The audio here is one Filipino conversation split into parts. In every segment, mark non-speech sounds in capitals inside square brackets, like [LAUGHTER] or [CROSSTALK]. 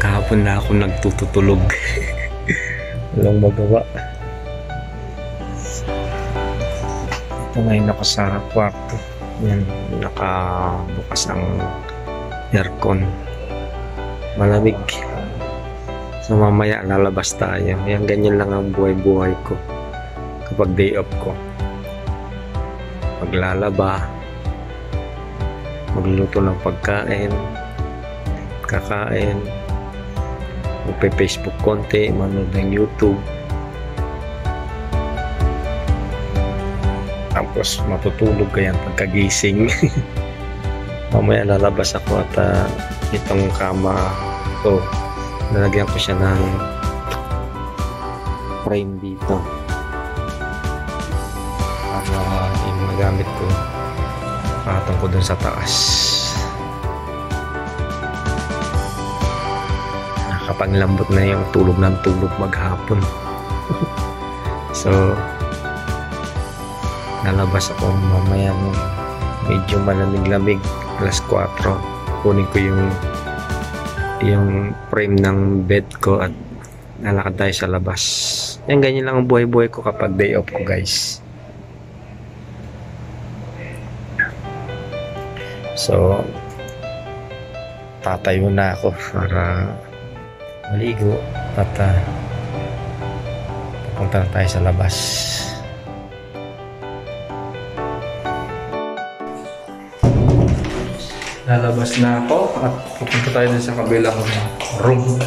Maghapon na ako nagtututulog. [LAUGHS] Walang magawa. Ito ngayon ako sa kwarto. Yan, nakabukas ang aircon. Malamig. So mamaya lalabas tayo. Yan, ganyan lang ang buhay-buhay ko. Kapag day off ko. Maglalaba. Magluluto ng pagkain. Kakain. Magpe-Facebook konti. Manood ng YouTube. Tapos matutulog kayan pagkagising. [LAUGHS] Mamaya lalabas ako at ah, itong kama to nalagyan ko siya ng frame dito para yung magamit ko patong ko dun sa taas nakapanglambot na yung tulog ng tulog maghapon. [LAUGHS] So nalabas ako mamaya nung medyo malamig-lamig alas 4 kunin ko yung yung frame ng bed ko at lalakad tayo sa labas. Yan ganyan lang ang buhay-buhay ko kapag day off ko guys. So tatayo na ako para maligo at uh, pupunta na tayo sa labas. Lalabas na ako at pupunta tayo din sa kabilang room.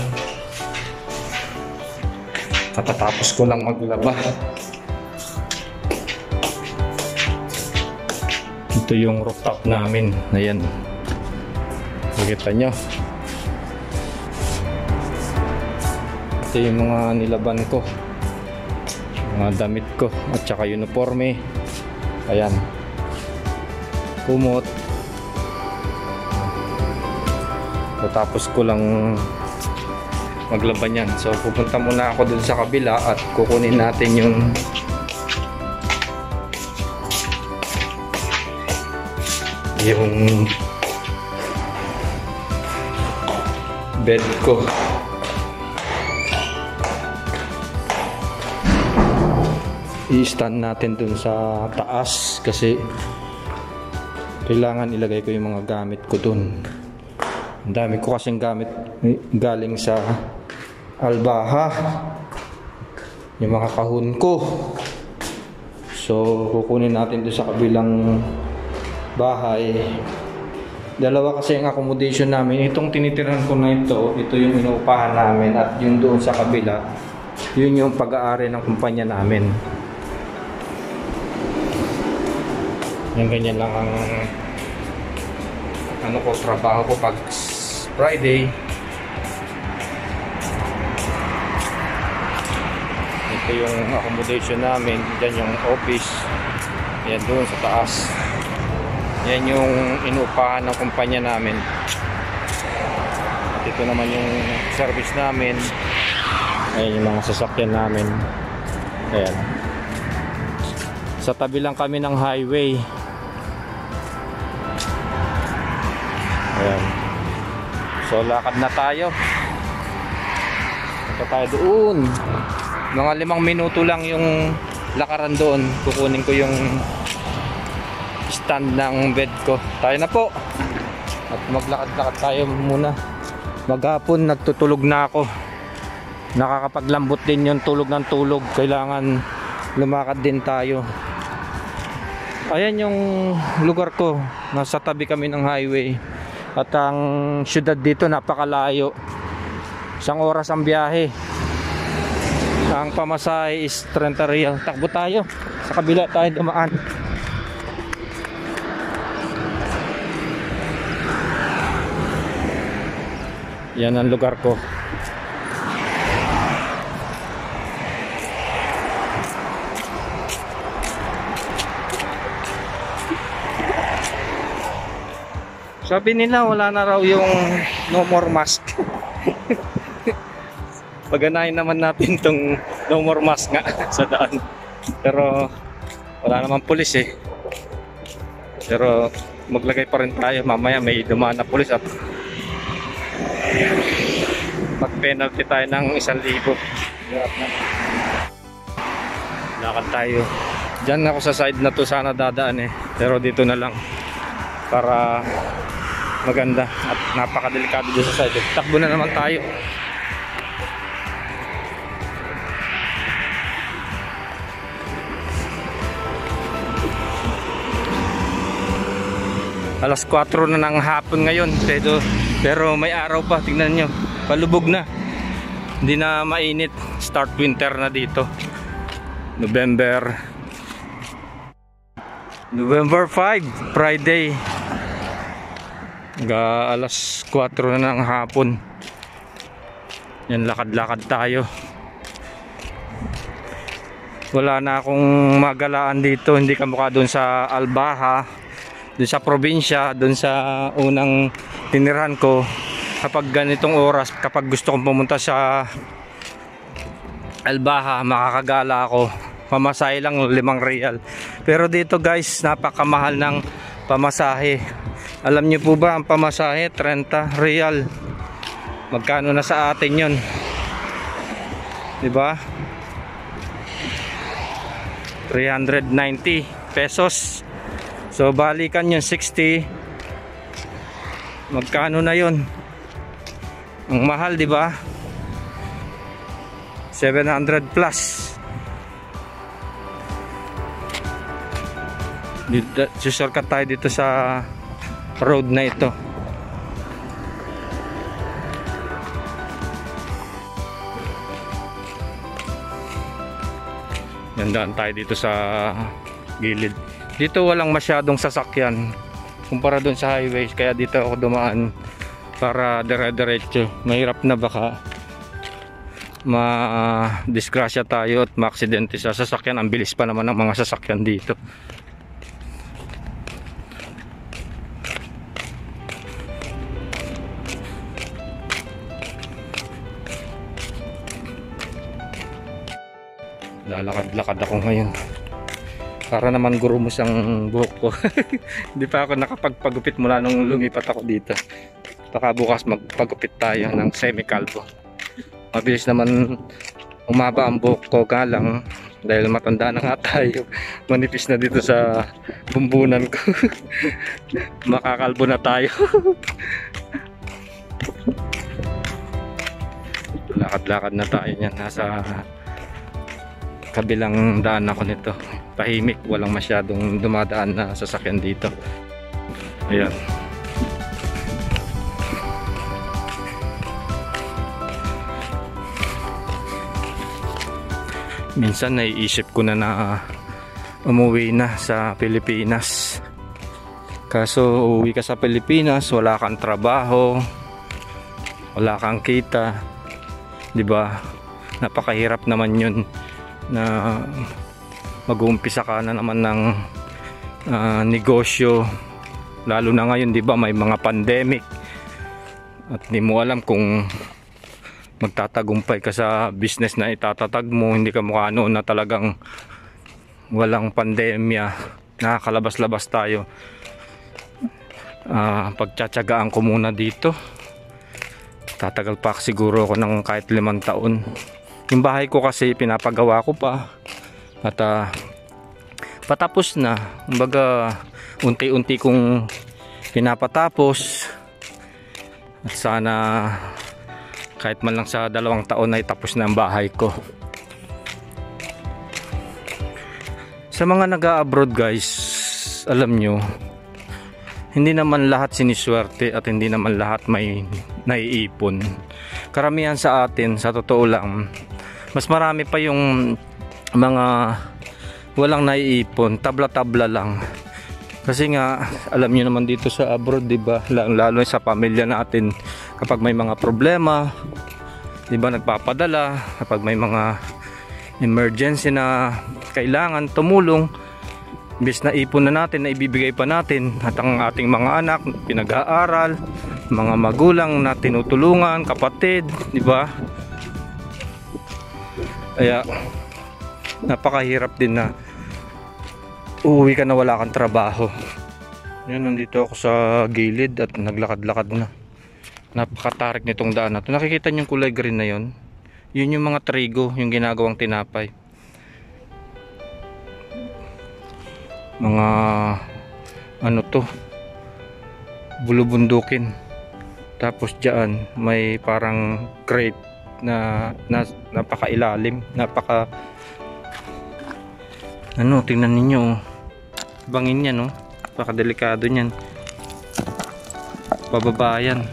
Katatapos ko lang maglaba. Ito yung rooftop namin. Ayan. Makita nyo ito yung mga nilaban ko mga damit ko at saka uniforme ayan kumot Tapos ko lang maglaban yan. So pupunta muna ako dun sa kabila at kukunin natin yung yung bed ko. I-stand natin dun sa taas kasi kailangan ilagay ko yung mga gamit ko dun. Ang dami ko kasing gamit galing sa Albaha. Yung mga kahon ko. So, kukunin natin doon sa kabilang bahay. Dalawa kasi ang accommodation namin. Itong tinitiran ko na ito, ito yung inuupahan namin at yung doon sa kabila, yun yung pag-aari ng kumpanya namin. Yan ganyan lang ang ano ko trabaho ko pag Friday. Ito yung accommodation namin. Dyan yung office. Yan doon sa taas. Yan yung inuupahan ng kumpanya namin. At ito naman yung service namin. Ayan yung mga sasakyan namin. Ayan. Sa tabi lang kami ng highway Ayan. So lakad na tayo. Punta tayo doon. Mga limang minuto lang yung lakaran doon. Kukunin ko yung stand ng bed ko. Tayo na po. At maglakad-lakad tayo muna. Maghapon nagtutulog na ako. Nakakapaglambot din yung tulog ng tulog. Kailangan lumakad din tayo. Ayan yung lugar ko. Nasa tabi kami ng highway. At ang syudad dito napakalayo. Isang oras ang biyahe. Ang pamasahe is 30 real. Takbo tayo. Sa kabila tayo dumaan. Yan ang lugar ko. Sabi nila wala na raw yung no more mask. [LAUGHS] Paganahin naman natin tong no more mask nga [LAUGHS] sa daan. Pero wala naman pulis eh. Pero maglagay pa rin tayo mamaya may dumaan na pulis at Mag-penalty tayo ng isang libo. Lakad tayo. Diyan ako sa side na to sana dadaan eh. Pero dito na lang. Para maganda. At napakadelikado dito sa side. Takbo na naman tayo. Alas 4 na ng hapon ngayon. Pero, pero may araw pa. Tingnan nyo. Palubog na. Hindi na mainit. Start winter na dito. November November 5 Friday Ga alas 4 na ng hapon. Yan lakad-lakad tayo. Wala na akong magalaan dito. Hindi ka mukha doon sa Albaha Doon sa probinsya Doon sa unang tinirahan ko. Kapag ganitong oras Kapag gusto kong pumunta sa Albaha makakagala ako. Pamasahe lang limang real. Pero dito guys napakamahal ng pamasahe alam niyo po ba ang pamasahe? 30 real. Magkano na sa atin yon di ba 390 pesos. So balikan yung 60 magkano na yon ang mahal di ba 700 plus. Dito, shortcut tayo dito sa road na ito. Gandaan tayo dito sa gilid. Dito walang masyadong sasakyan kumpara doon sa highway kaya dito ako dumaan para dire-diretso. Mahirap na baka ma-disgrasya tayo at ma-aksidente sa sasakyan. Ang bilis pa naman ng mga sasakyan dito lalakad-lakad ako ngayon. Para naman gurumos ang buhok ko. [LAUGHS] Hindi pa ako nakapagpagupit mula nung lumipat ako dito. Baka bukas magpagupit tayo ng semi-calvo mabilis naman umaba ang buhok ko ka lang dahil matanda na nga tayo. [LAUGHS] Manipis na dito sa bumbunan ko. [LAUGHS] Makakalbo na tayo. Lakad-lakad na tayo yan nasa kabilang daan ako nito. Tahimik walang masyadong dumadaan na sasakyan dito. Ayan. Minsan naiisip ko na na umuwi na sa Pilipinas. Kaso uwi ka sa Pilipinas wala kang trabaho wala kang kita. Di ba? Napakahirap naman yun na mag-uumpisa ka na naman ng uh, negosyo. Lalo na ngayon di ba may mga pandemic. At di mo alam kung magtatagumpay ka sa business na itatatag mo. Hindi ka mukha noon na talagang walang pandemya. Nakakalabas-labas tayo. Uh, pagtsatsagaan ko muna dito. Tatagal pa siguro ako ng kahit limang taon yung bahay ko kasi pinapagawa ko pa. At uh, patapos na. Kumbaga unti-unti kong pinapatapos. At sana kahit man lang sa dalawang taon ay tapos na ang bahay ko. Sa mga nag-abroad guys alam nyo hindi naman lahat siniswerte at hindi naman lahat may naiipon. Karamihan sa atin sa totoo lang mas marami pa yung mga walang naiipon. Tabla-tabla lang. Kasi nga alam niyo naman dito sa abroad 'di ba? Lalo sa pamilya natin. Kapag may mga problema 'di ba nagpapadala. Kapag may mga emergency na kailangan tumulong bis na ipon na natin na ibibigay pa natin. At ang ating mga anak pinag-aaral mga magulang na tinutulungan kapatid 'di ba kaya napakahirap din na uuwi ka na wala kang trabaho yun nandito ako sa gilid at naglakad-lakad na Napakatarik nitong daan na to. Nakikita niyo yung kulay green na yon? Yun yung mga trigo, yung ginagawang tinapay. Mga ano to? Bulubundukin. Tapos diyan may parang crate na, na napakailalim, napaka ano, tingnan ninyo. oh. Bangin niya, no? Napakadelikado niyan. Bababa yan.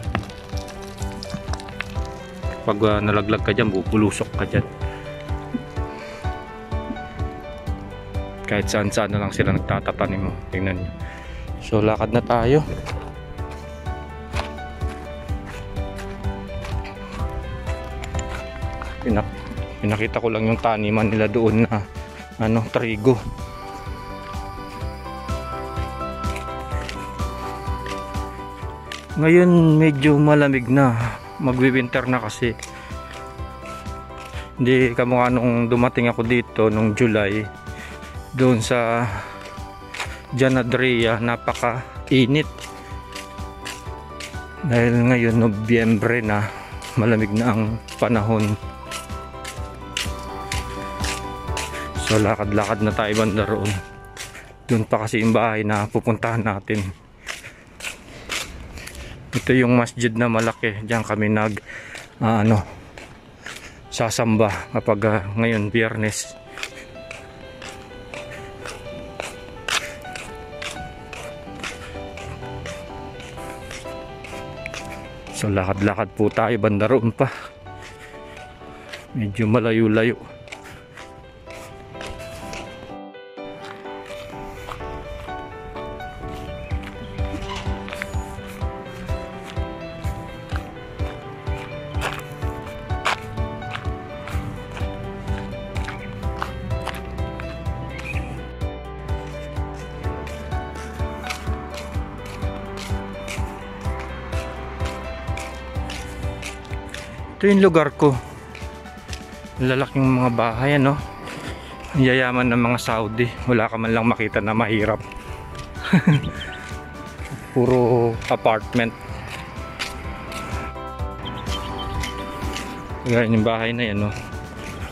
Pag ah, nalaglag ka dyan, bubulusok ka dyan. Kahit saan saan na lang sila nagtatatanim mo. Tingnan nyo. So, lakad na tayo. Pinak pinakita ko lang yung taniman nila doon na ano, trigo. Ngayon medyo malamig na. Magwi-winter na kasi. Hindi kamukha nung dumating ako dito nung July. Doon sa Janadria, napaka init. Dahil ngayon Nobyembre na, malamig na ang panahon. So lakad-lakad na tayo banda roon. Doon pa kasi yung bahay na pupuntahan natin. Ito yung masjid na malaki. Diyan kami nag ah, ano sasamba kapag ah, ngayon biyernes. So lakad-lakad po tayo banda roon pa. Medyo malayo-layo. Ito yung lugar ko. Lalaking mga bahay, ano? Ang yayaman ng mga Saudi. Wala ka man lang makita na mahirap. [LAUGHS] Puro apartment. Ganyan yung bahay na yan, no?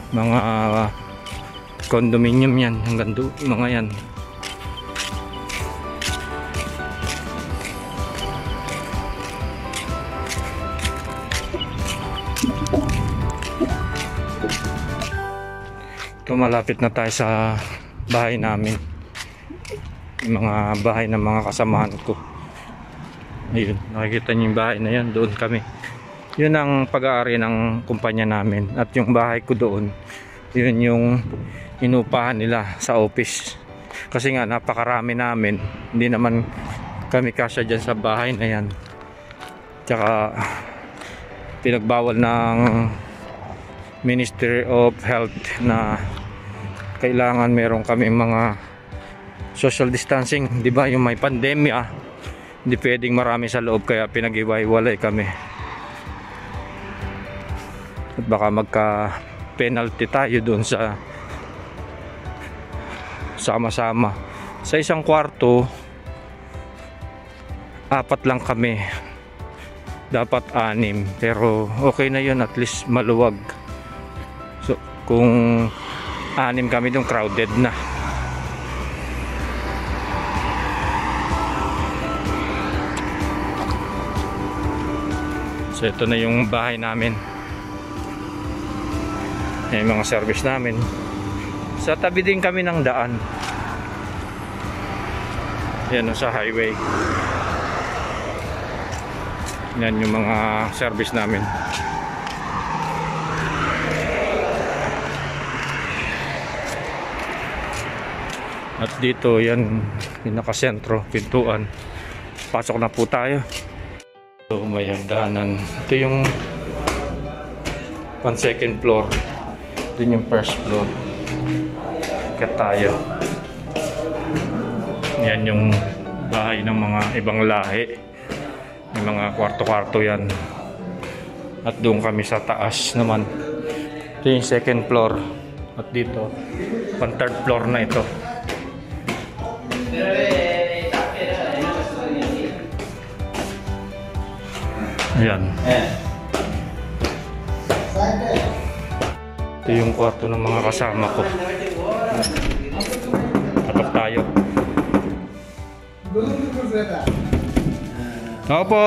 Mga ah, condominium yan. Hanggang do, mga yan. Ito malapit na tayo sa bahay namin. Yung mga bahay ng mga kasamahan ko. Ayun, nakikita niyo yung bahay na yan, doon kami. Yun ang pag-aari ng kumpanya namin. At yung bahay ko doon, yun yung inupahan nila sa office. Kasi nga napakarami namin. Hindi naman kami kasya dyan sa bahay na yan. Tsaka pinagbawal ng Ministry of Health na kailangan meron kami mga social distancing, 'di ba? Yung may pandemya, hindi pwedeng marami sa loob kaya pinag-iwalay kami. At baka magka penalty tayo doon sa sama-sama. Sa isang kwarto, apat lang kami. Dapat anim, pero okay na 'yon at least maluwag. Kung anim kami dong crowded na. So, ito na yung bahay namin. Yung mga service namin. Sa tabi din kami ng daan. Yan sa highway. Yan yung mga service namin. At dito yan pinakasentro, pintuan. Pasok na po tayo. So may hagdanan. Ito yung pan second floor. Dun yung first floor. Ikat tayo. Yan yung bahay ng mga ibang lahi. May mga kwarto-kwarto yan. At doon kami sa taas naman. Ito yung second floor. At dito, pan third floor na ito. Ayan. Ito yung kwarto ng mga kasama ko. Patok tayo. Opo.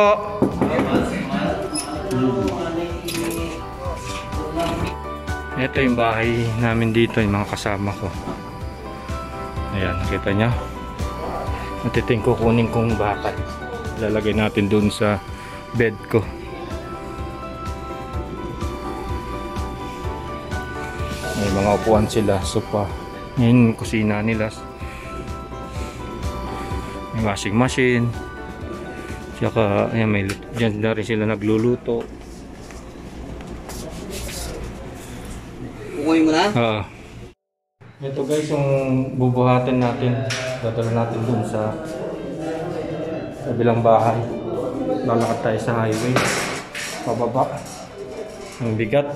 Ito yung bahay namin dito, yung mga kasama ko. Ayan, nakita niya. Matiting kukunin kong bakal. Lalagay natin dun sa bed ko. May mga upuan sila, sopa. Yung kusina nila. May washing machine. Tsaka, ayan, may, dyan na rin sila nagluluto. Kukunin mo na? Oo. Ito guys, yung bubuhatin natin. Dadala natin dun sa kabilang bahay. Lalakad tayo sa highway. Pababa. Ang bigat.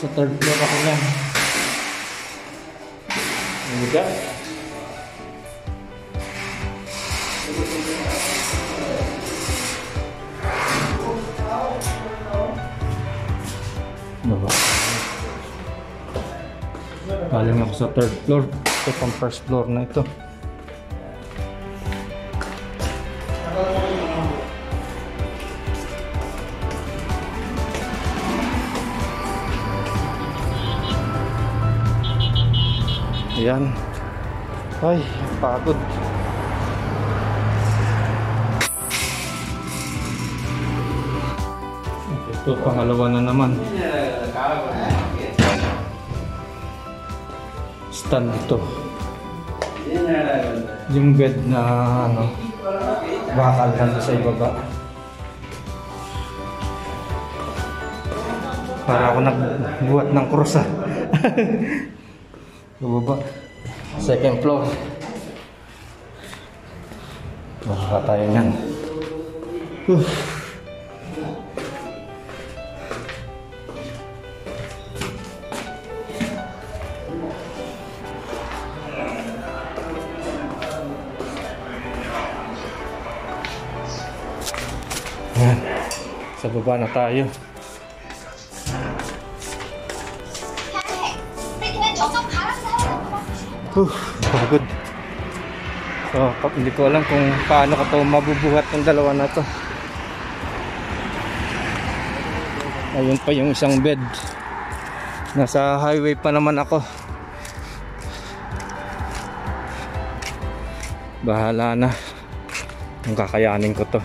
Sa third- floor ako lang. Ang bigat. Galing ako sa third floor. Ito pang first floor na ito. Ayan. Ay, pagod. Ito, pangalawa na naman. Stand ito. Yung bed na ano, bakal nandun sa ibaba. Para ako nagbuhat ng krus ah. [LAUGHS] Ibaba. Second floor. Baka tayo niyan. Huh. Sa baba na tayo. Huh, pagod. So, hindi ko alam kung paano ko to mabubuhat ng dalawa na to. Ayun pa yung isang bed. Nasa highway pa naman ako. Bahala na. Kung kakayanin ko to.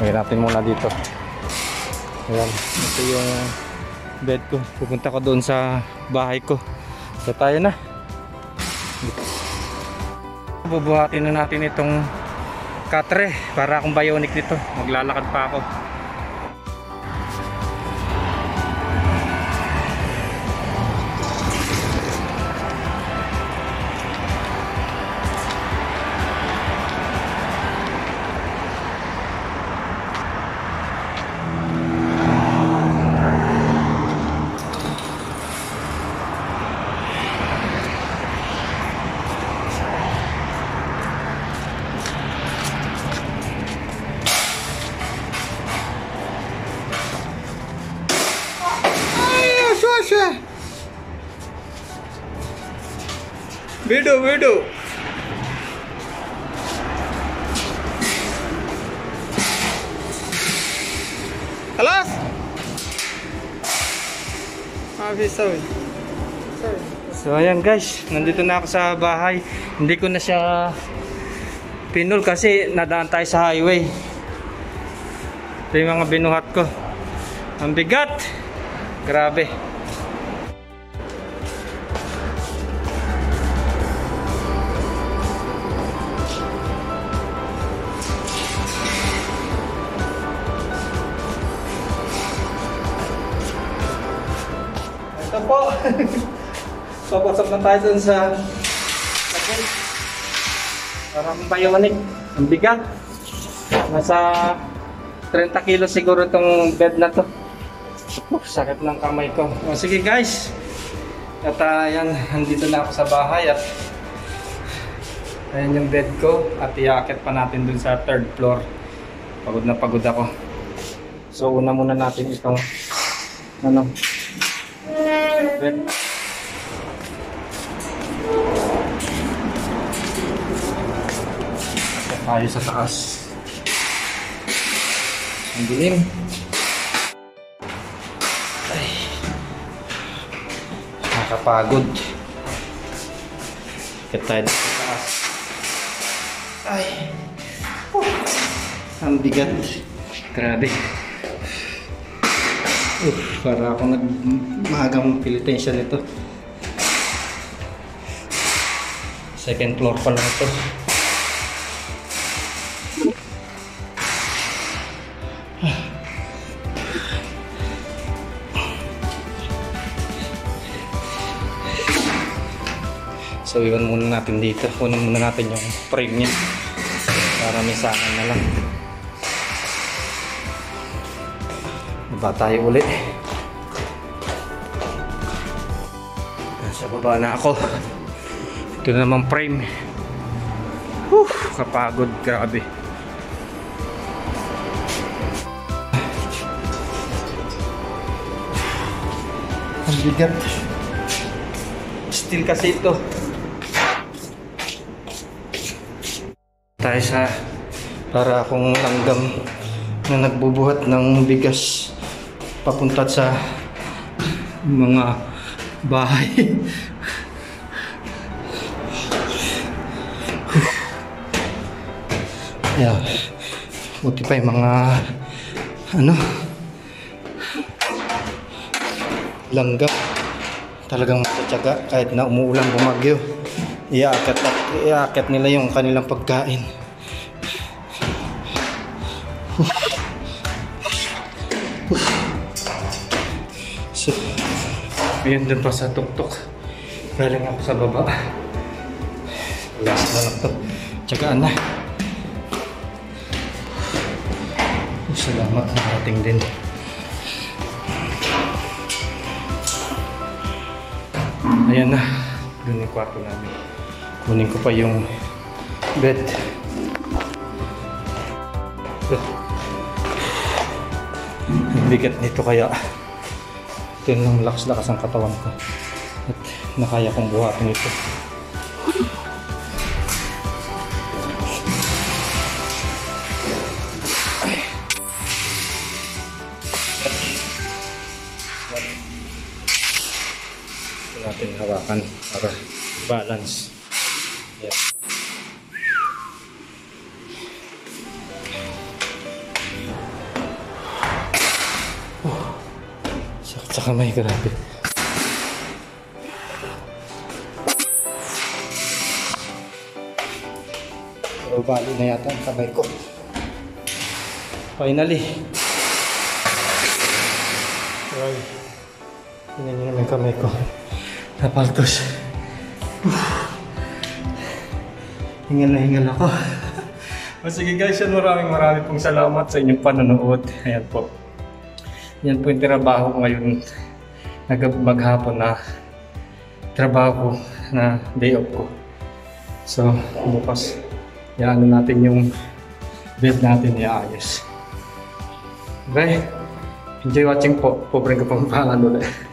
Natin muna dito. Ayan. Ito yung bed ko. Pupunta ko doon sa bahay ko. So tayo na. Bubuhatin na natin itong katre para akong bionic dito. Maglalakad pa ako. వీడు వీడు hello Officer. So ayan guys, nandito na ako sa bahay. Hindi ko na siya pinul kasi nadaan tayo sa highway. Ito mga binuhat ko. Ang bigat! Grabe. Papasok na tayo dun sa sakit. Parang bionic. Ang bigat. Nasa 30 kilos siguro itong bed na to. Uh, sakit ng kamay ko. O, sige guys. At ah, yan, na ako sa bahay at ayan yung bed ko at iakit pa natin dun sa third floor. Pagod na pagod ako. So una muna natin itong ano bed. Tayo sa taas. Ang dilim. Nakakapagod. Kaya tayo dito sa taas. Ay. Ang bigat. Grabe. Uf, para ako nagmagang pilitensya nito. Second floor pa lang ito. So iwan muna natin dito. Kunin muna natin yung frame niya. Para may sangan na lang. Baba tayo uli. Nasa baba na ako. Ito na naman frame. Whew, kapagod. Grabe. Ang bigat. Steel kasi ito. Tayo sa para akong langgam na nagbubuhat ng bigas papunta sa mga bahay. yeah. Buti pa yung mga ano langgam talagang matatyaga kahit na umuulan bumagyo iaakit at iaakit nila yung kanilang pagkain so ayun dun pa sa tuktok galing ako sa baba last na lang to tsagaan na salamat nakarating din Ayan na. Doon yung kwarto namin. Kunin ko pa yung bed. Ang bigat nito kaya ito yung lakas-lakas ang katawan ko. At nakaya kong buhatin ito. Kamay, grabe. Pero bali na yata ang kamay ko. Finally. Ay. Tingnan niyo naman yung kamay ko. Napaltos. Hingal na hingal ako. o sige guys, yan maraming maraming pong salamat sa inyong panonood. Ayan po. Yan po yung trabaho ko ngayon. Nag maghapon na trabaho na day off ko. So, bukas, yaano natin yung bed natin iayos. Okay? Enjoy watching po. Pobre ko pang pangalan ulit. [LAUGHS]